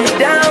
you down.